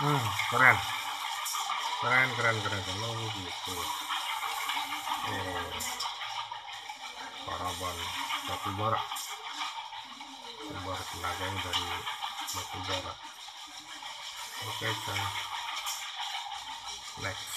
Hmm keren. Keren keren keren. Oh gitu. Oh. Paraban. Batu bara. Sumber tenaganya dari batu bara. Oke okay, next